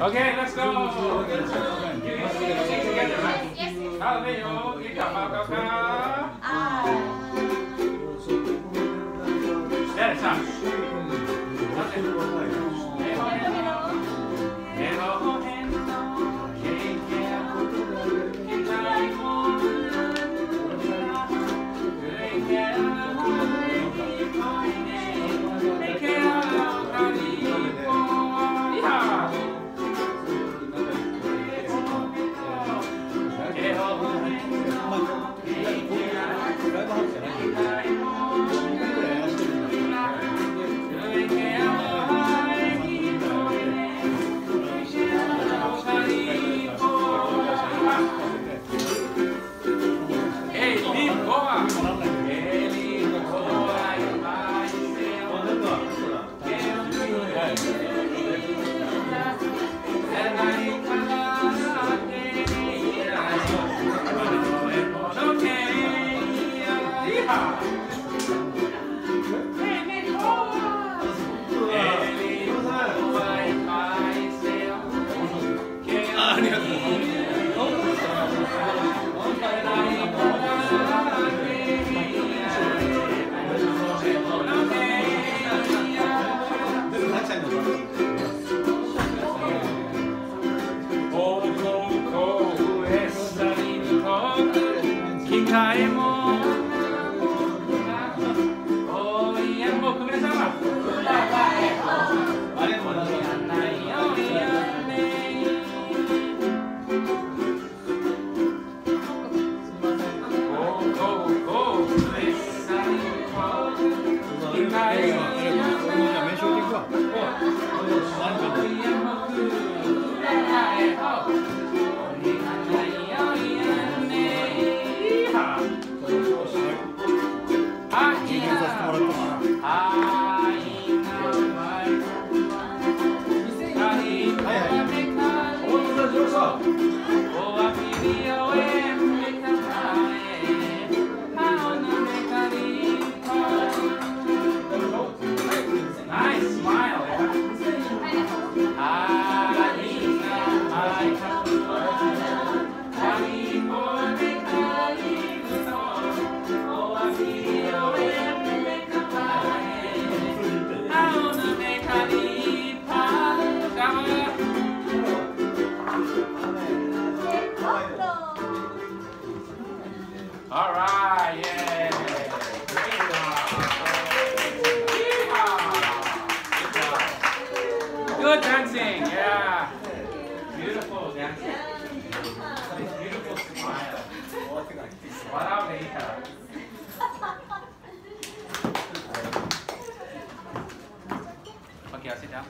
Okay, let's go. Can you sing together, cosas. Ah. All right, yeah. Job. Good dancing, yeah. Beautiful dancing. Beautiful smile. Okay, I'll sit down.